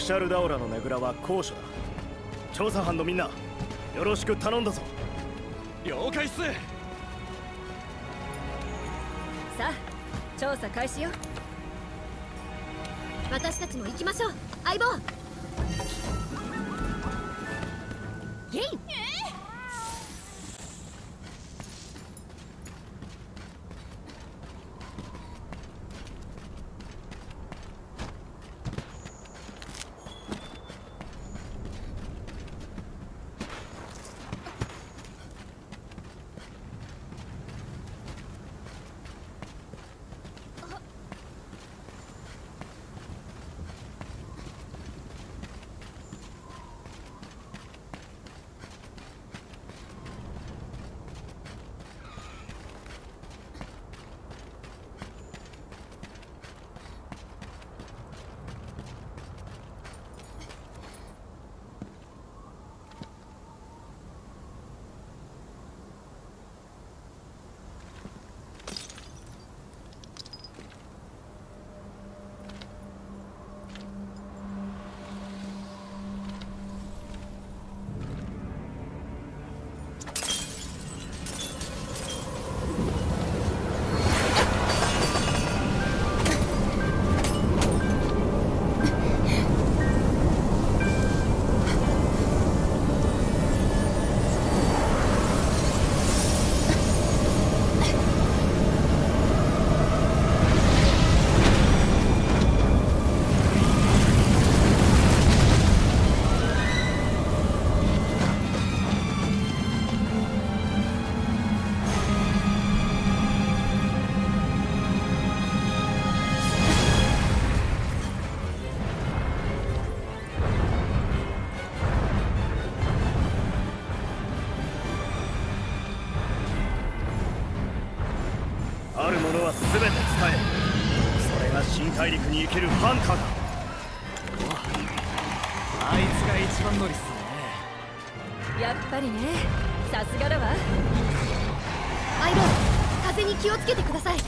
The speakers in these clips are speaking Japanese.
クシャルダオラのねぐらは高所だ。調査班のみんなよろしく頼んだぞ。了解っす。さあ調査開始よ。私たちも行きましょう。相棒。ゲイン。新大陸に行けるハンターだ。あいつが一番乗りっすね。やっぱりね。さすがだわ。アイロン風に気をつけてください。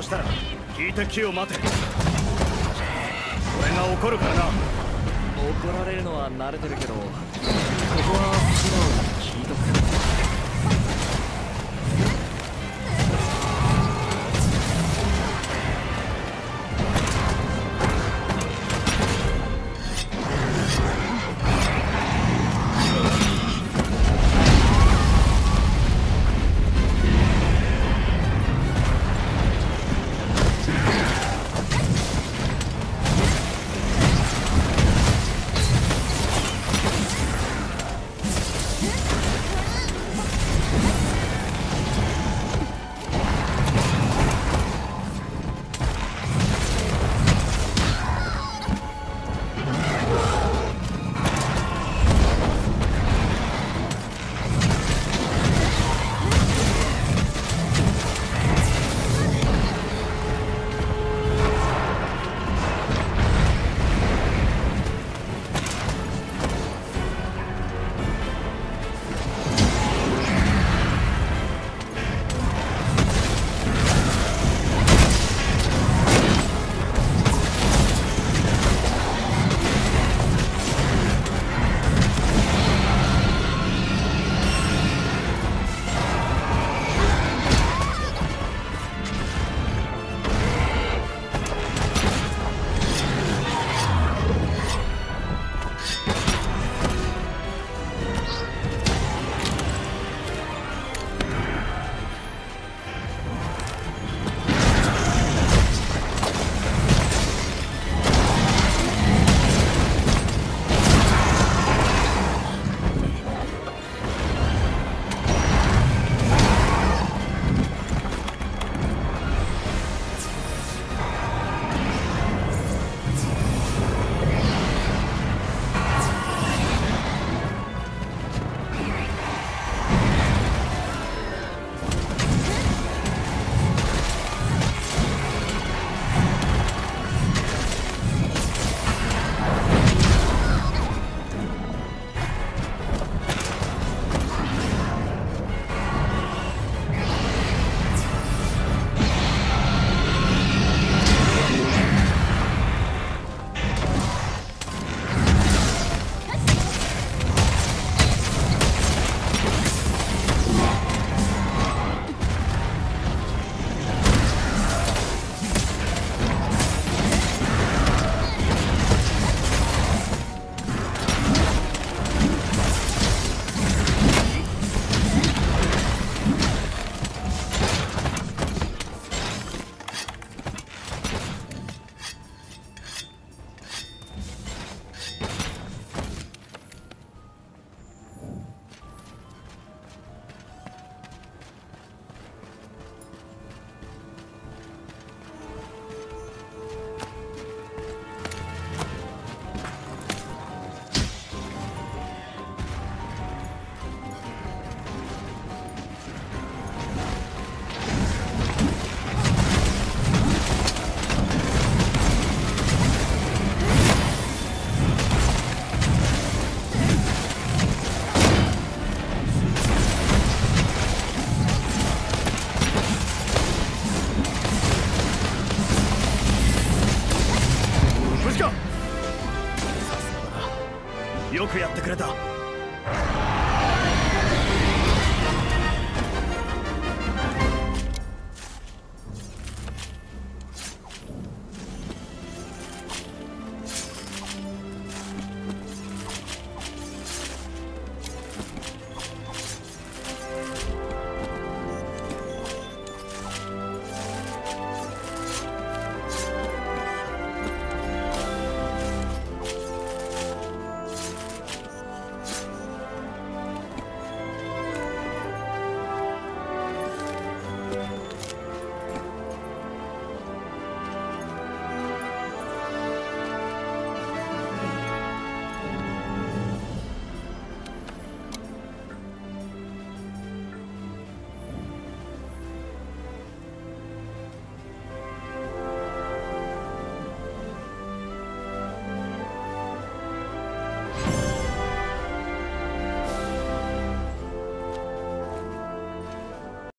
したら聞いて気を待て。俺が怒るからな。怒られるのは慣れてるけどここは素直に聞いとく。